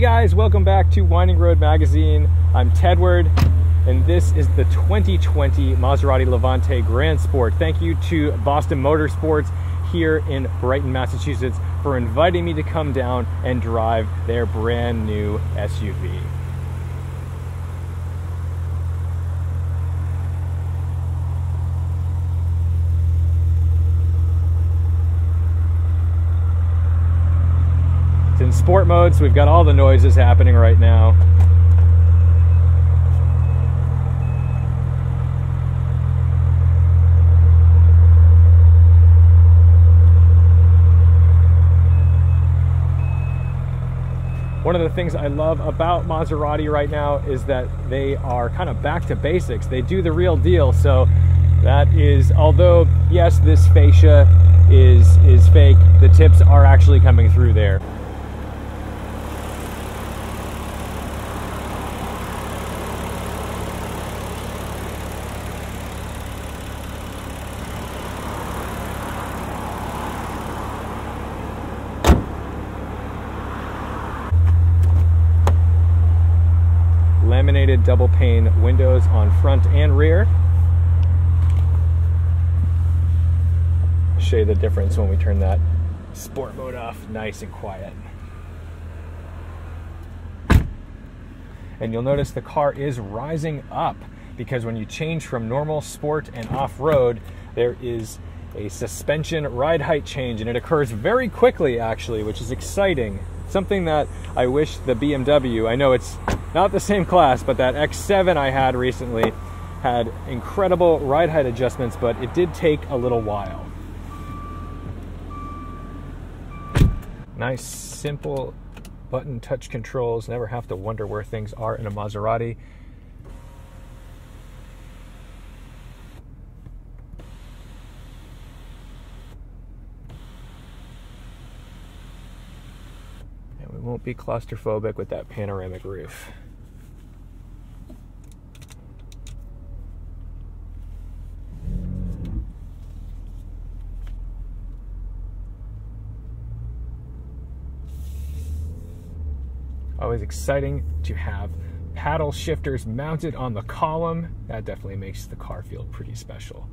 guys, welcome back to Winding Road Magazine. I'm Tedward, and this is the 2020 Maserati Levante GranSport. Thank you to Boston Motorsports here in Brighton, Massachusetts for inviting me to come down and drive their brand new SUV. Sport mode, so we've got all the noises happening right now. One of the things I love about Maserati right now is that they are kind of back to basics. They do the real deal. So that is, although yes, this fascia is is fake, the tips are actually coming through there. Laminated double pane windows on front and rear. Show you the difference when we turn that sport mode off, nice and quiet. And you'll notice the car is rising up because when you change from normal sport and off-road, there is a suspension ride height change and it occurs very quickly actually, which is exciting. Something that I wish the BMW, I know it's not the same class, but that X7 I had recently had incredible ride height adjustments, but it did take a little while. Nice, simple button touch controls. Never have to wonder where things are in a Maserati. Be claustrophobic with that panoramic roof. Always exciting to have paddle shifters mounted on the column. That definitely makes the car feel pretty special.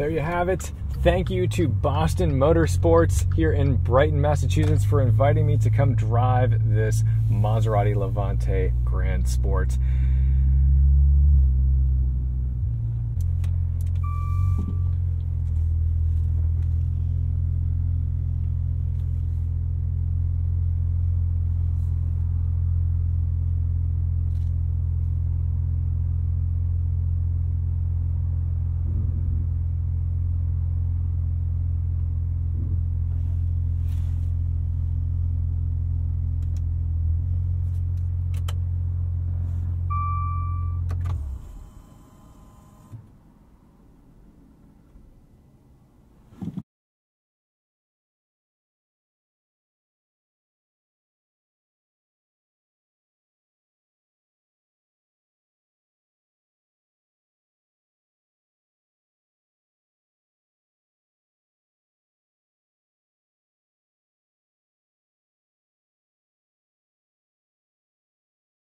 There you have it. Thank you to Boston Motorsports here in Brighton, Massachusetts for inviting me to come drive this Maserati Levante GranSport.